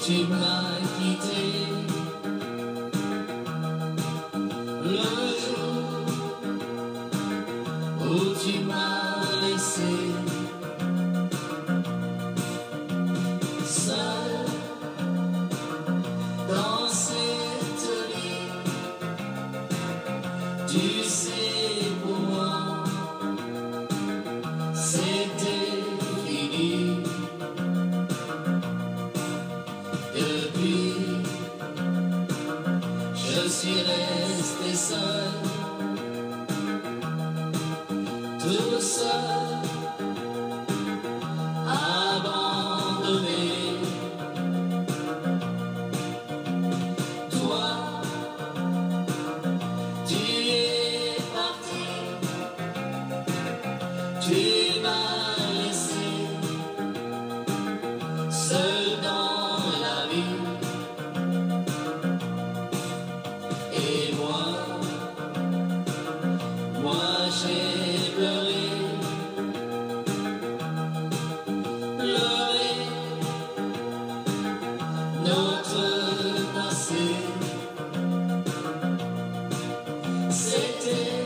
floating like he did. L'autre jour tu m'as. is the sun to the sun Sitting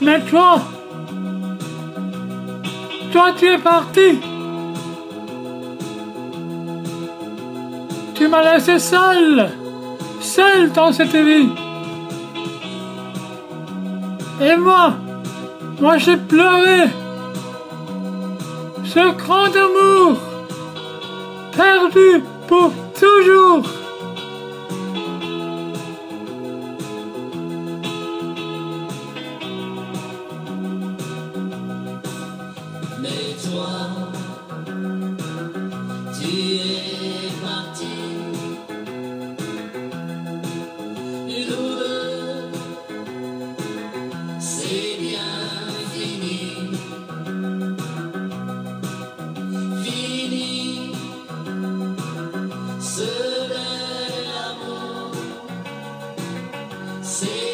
Mais toi, toi tu es parti. Tu m'as laissé seul, seul dans cette vie. Et moi, moi j'ai pleuré. Ce grand amour, perdu pour toujours. See?